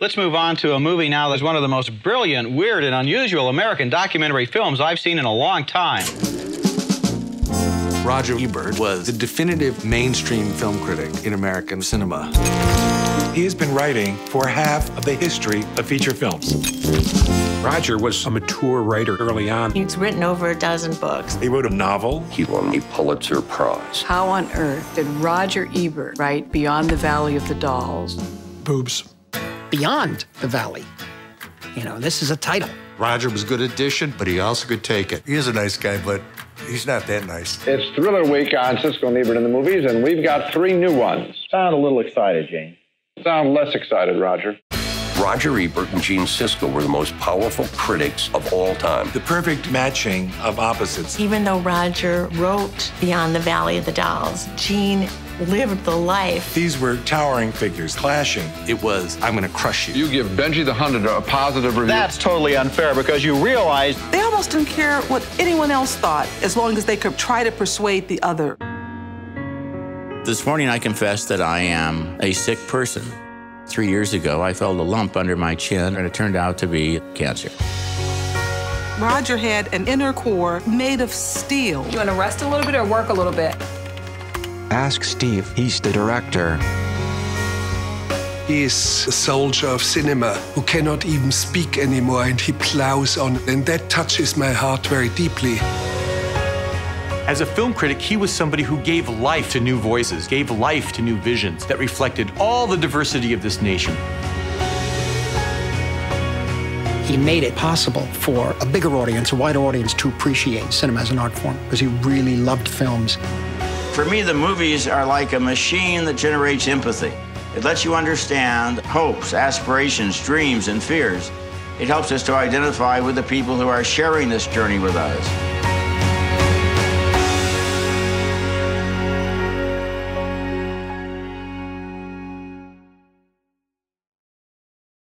Let's move on to a movie now that's one of the most brilliant, weird, and unusual American documentary films I've seen in a long time. Roger Ebert was the definitive mainstream film critic in American cinema. He has been writing for half of the history of feature films. Roger was a mature writer early on. He's written over a dozen books. He wrote a novel. He won a Pulitzer Prize. How on earth did Roger Ebert write Beyond the Valley of the Dolls? Boobs. Beyond the Valley. You know, this is a title. Roger was a good addition, but he also could take it. He is a nice guy, but he's not that nice. It's Thriller Week on Siskel and Ebert in the movies, and we've got three new ones. Sound a little excited, Gene. Sound less excited, Roger. Roger Ebert and Gene Siskel were the most powerful critics of all time. The perfect matching of opposites. Even though Roger wrote Beyond the Valley of the Dolls, Gene lived the life. These were towering figures clashing. It was, I'm going to crush you. You give Benji the Hunted a positive review. That's totally unfair because you realize they almost didn't care what anyone else thought as long as they could try to persuade the other. This morning I confess that I am a sick person. Three years ago, I felt a lump under my chin, and it turned out to be cancer. Roger had an inner core made of steel. You want to rest a little bit or work a little bit? Ask Steve. He's the director. He is a soldier of cinema who cannot even speak anymore, and he plows on. And that touches my heart very deeply. As a film critic, he was somebody who gave life to new voices, gave life to new visions that reflected all the diversity of this nation. He made it possible for a bigger audience, a wider audience, to appreciate cinema as an art form because he really loved films. For me, the movies are like a machine that generates empathy. It lets you understand hopes, aspirations, dreams, and fears. It helps us to identify with the people who are sharing this journey with us.